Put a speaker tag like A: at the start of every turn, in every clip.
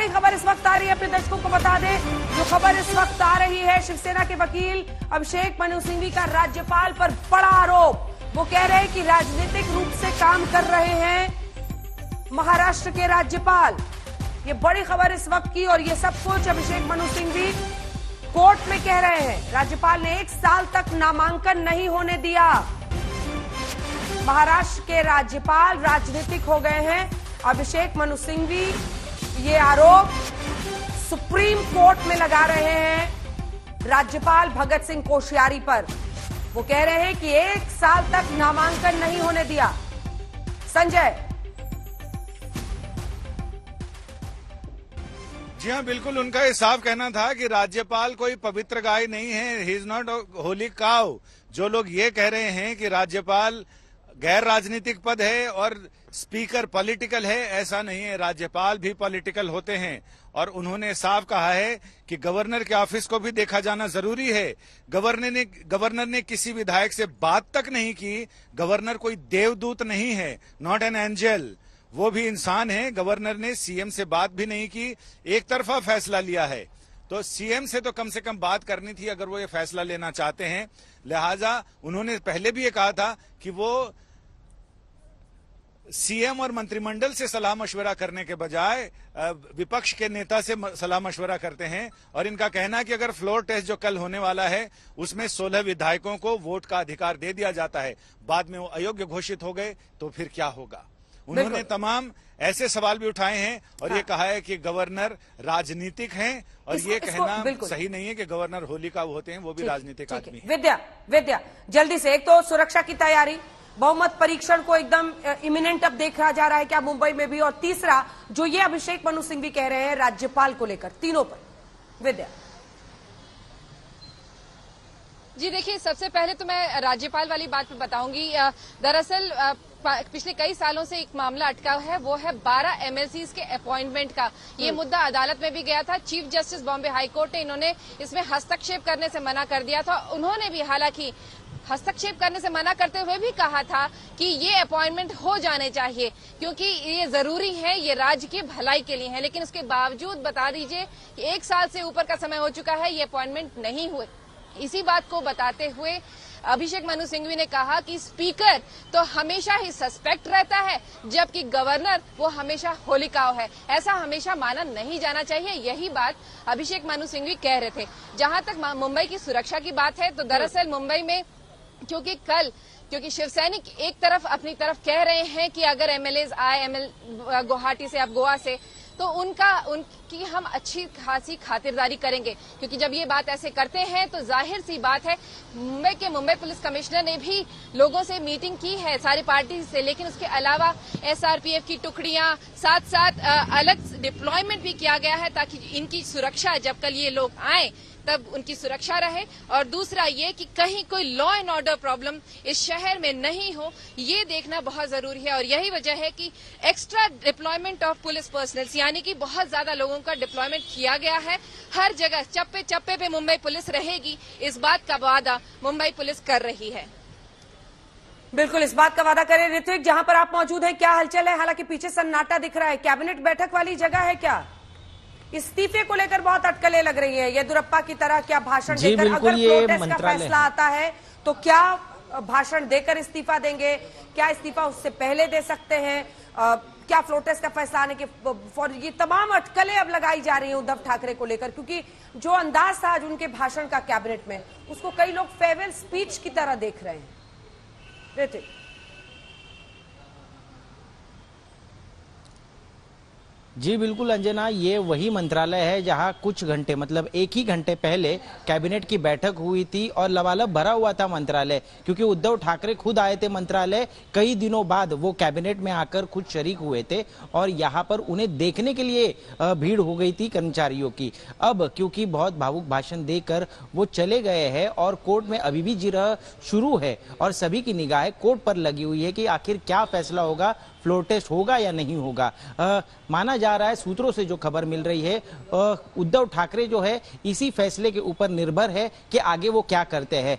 A: बड़ी खबर इस वक्त आ रही है, अपने दर्शकों को बता दें। जो खबर इस वक्त आ रही है, शिवसेना के वकील अभिषेक मनु सिंघवी का राज्यपाल पर बड़ा आरोप। वो कह रहे हैं कि राजनीतिक रूप से काम कर रहे हैं महाराष्ट्र के राज्यपाल। ये बड़ी खबर इस वक्त की और ये सब कुछ अभिषेक मनु सिंघवी कोर्ट में कह रहे हैं। राज्यपाल ने एक साल तक नामांकन नहीं होने दिया। महाराष्ट्र के राज्यपाल राजनीतिक हो गए हैं। अभिषेक मनु सिंघवी ये आरोप सुप्रीम कोर्ट में लगा रहे हैं राज्यपाल भगत सिंह कोश्यारी पर। वो कह रहे हैं कि एक साल तक नामांकन नहीं होने दिया। संजय।
B: जी हाँ बिल्कुल उनका ये साफ़ कहना था कि राज्यपाल कोई पवित्र गाय नहीं है he is not holy cow जो लोग ये कह रहे हैं कि राज्यपाल गैर राजनीतिक पद है और स्पीकर पॉलिटिकल है, ऐसा नहीं है। राज्यपाल भी पॉलिटिकल होते हैं और उन्होंने साफ़ कहा है कि गवर्नर के ऑफ़िस को भी देखा जाना ज़रूरी है। गवर्नर ने गवर्नर ने किसी विधायक से बात तक नहीं की। गवर्नर कोई देवदूत नहीं है नॉट एन एंजल वो भी इंसान है, गवर्नर ने सीएम से बात भी नहीं की, एक तरफा फैसला लिया है। तो सीएम से तो कम से कम बात करनी थी, अगर वो ये फैसला लेना चाहते हैं। लिहाजा उन्होंने पहले भी ये कहा था कि वो सीएम और मंत्रिमंडल से सलाह मशवरा करने के बजाय विपक्ष के नेता से सलाह मशवरा करते हैं और इनका कहना है कि अगर फ्लोर टेस्ट जो कल होने वाला है उसमें 16 विधायकों को वोट का अधिकार दे दिया जाता है। बाद में वो अयोग्य घोषित हो गए तो फिर क्या होगा? उन्होंने तमाम ऐसे सवाल भी उठाए हैं और हाँ। ये कहा है कि गवर्नर राजनीतिक हैं और इसको, ये कहना सही नहीं है कि गवर्नर होली का होते हैं वो भी राजनीतिक आदमी है।
A: विद्या विद्या जल्दी से एक तो सुरक्षा की तैयारी। बहुमत परीक्षण को एकदम इमिनेंट अब देखा जा रहा है क्या मुंबई में भी? और तीसरा जो ये अभिषेक मनु सिंह भी कह रहे हैं राज्यपाल को लेकर तीनों पर। विद्या।
C: जी देखिए सबसे पहले तो मैं राज्यपाल वाली बात पे बताऊँगी। दरअसल पिछले कई सालों से एक मामला अटका है वो है 12 एमएलसी के अपॉइंटमेंट का। ये हम्म। मुद्दा अदालत में भी गया था। चीफ जस्टिस बॉम्बे हाईकोर्ट ने इन्होंने इसमें हस्तक्षेप करने से मना कर दिया था। उन्होंने भी हालाँकि हस्तक्षेप करने से मना करते हुए भी कहा था कि ये अपॉइंटमेंट हो जाने चाहिए, क्योंकि ये ज़रूरी है, ये राज्य की भलाई के लिए है। लेकिन उसके बावजूद बता दीजिए कि एक साल से ऊपर का समय हो चुका है, ये अपॉइंटमेंट नहीं हुए। इसी बात को बताते हुए अभिषेक मनु सिंघवी ने कहा कि स्पीकर तो हमेशा ही सस्पेक्ट रहता है, जबकि गवर्नर वो हमेशा होलिकाओ है। ऐसा हमेशा माना नहीं जाना चाहिए, यही बात अभिषेक मनु सिंघवी कह रहे थे। जहाँ तक मुंबई की सुरक्षा की बात है तो दरअसल मुंबई में क्योंकि कल, क्योंकि शिवसैनिक एक तरफ़ अपनी तरफ़ कह रहे हैं कि अगर एमएलए आए एमएल गुवाहाटी से, अब गोवा से तो उनका, उनकी हम अच्छी खासी खातिरदारी करेंगे। क्योंकि जब ये बात ऐसे करते हैं तो ज़ाहिर सी बात है, मुंबई के मुंबई पुलिस कमिश्नर ने भी लोगों से मीटिंग की है, सारी पार्टी से, लेकिन उसके अलावा एसआरपीएफ की टुकड़ियाँ साथ साथ अलग डिप्लॉयमेंट भी किया गया है, ताकि इनकी सुरक्षा, जब कल ये लोग आए तब उनकी सुरक्षा रहे। और दूसरा ये कि कहीं कोई लॉ एंड ऑर्डर प्रॉब्लम इस शहर में नहीं हो, ये देखना बहुत ज़रूरी है। और यही वजह है कि extra deployment of police personnels यानी कि बहुत ज़्यादा लोगों का डिप्लॉयमेंट किया गया है। हर जगह चप्पे चप्पे पे मुंबई पुलिस रहेगी। इस बात का वादा मुंबई पुलिस कर रही है।
A: बिल्कुल, इस बात का वादा करें ऋत्विक जहाँ पर आप मौजूद हैं, क्या हलचल है? हालाँकि पीछे सन्नाटा दिख रहा है। कैबिनेट बैठक वाली जगह है क्या? इस्तीफे को लेकर बहुत अटकलें लग रही है। येदुरप्पा की तरह क्या भाषण देकर अगर प्रोटेस्ट का फैसला आता है तो क्या भाषण देकर इस्तीफा देंगे? क्या इस्तीफा उससे पहले दे सकते हैं? आ, क्या फ्लोटेस्ट का फैसला आने के फॉर ये तमाम अटकलें अब लगाई जा रही हैं उद्धव ठाकरे को लेकर क्योंकि जो अंदाज था आज उनके भाषण का कैबिनेट में उसको कई लोग फेयरवेल स्पीच की तरह देख रहे हैं।
D: जी बिल्कुल अंजना, ये वही मंत्रालय है जहाँ कुछ घंटे मतलब एक ही घंटे पहले कैबिनेट की बैठक हुई थी और लवालब भरा हुआ था मंत्रालय, क्योंकि उद्धव ठाकरे खुद आए थे मंत्रालय, कई दिनों बाद वो कैबिनेट में आकर खुद शरीक हुए थे और यहाँ पर उन्हें देखने के लिए भीड़ हो गई थी कर्मचारियों की। अब क्योंकि बहुत भावुक भाषण देकर वो चले गए हैं और कोर्ट में अभी भी जिरह शुरू है और सभी की निगाहें कोर्ट पर लगी हुई है कि आखिर क्या फैसला होगा फ्लोर टेस्ट होगा या नहीं होगा? आ, माना जा रहा है सूत्रों से जो खबर मिल रही है उद्धव ठाकरे जो है इसी फैसले के ऊपर निर्भर है कि आगे वो क्या करते हैं।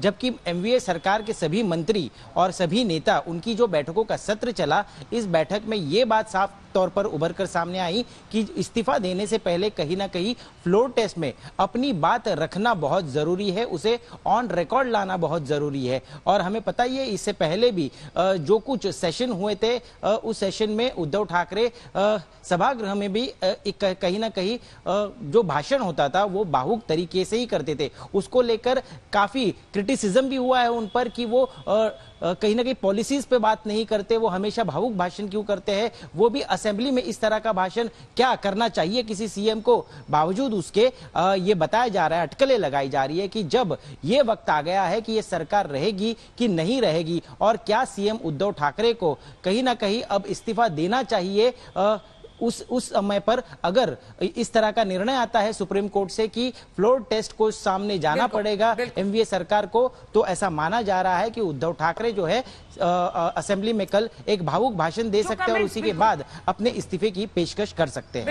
D: जबकि एमवीए सरकार के सभी मंत्री और सभी नेता उनकी जो बैठकों का सत्र चला इस बैठक में ये बात साफ़ तौर पर उभर कर सामने आई कि इस्तीफा देने से पहले कहीं ना कहीं फ्लोर टेस्ट में अपनी बात रखना बहुत ज़रूरी है, उसे ऑन रिकॉर्ड लाना बहुत ज़रूरी है। और हमें पता ही है, इससे पहले भी जो कुछ सेशन हुए थे उस सेशन में उद्धव ठाकरे सभागृह में भी कहीं ना कहीं जो भाषण होता था, वो बाहुक तरीके से ही करते थे। उसको लेकर काफ़ी क्रिटिसिज्म भी हुआ है उन पर कि वो कहीं ना कहीं पॉलिसीज़ पे बात नहीं करते, वो हमेशा भावुक भाषण क्यों करते हैं? वो भी असेंबली में इस तरह का भाषण क्या करना चाहिए किसी सीएम को? बावजूद उसके ये बताया जा रहा है, अटकलें लगाई जा रही है कि जब ये वक्त आ गया है कि ये सरकार रहेगी कि नहीं रहेगी और क्या सीएम उद्धव ठाकरे को कहीं ना कहीं अब इस्तीफा देना चाहिए उस उस समय पर अगर इस तरह का निर्णय आता है सुप्रीम कोर्ट से कि फ्लोर टेस्ट को सामने जाना पड़ेगा। एमवीए सरकार को तो ऐसा माना जा रहा है कि उद्धव ठाकरे जो है असेंबली में कल एक भावुक भाषण दे सकते हैं और उसी के बाद अपने इस्तीफे की पेशकश कर सकते हैं।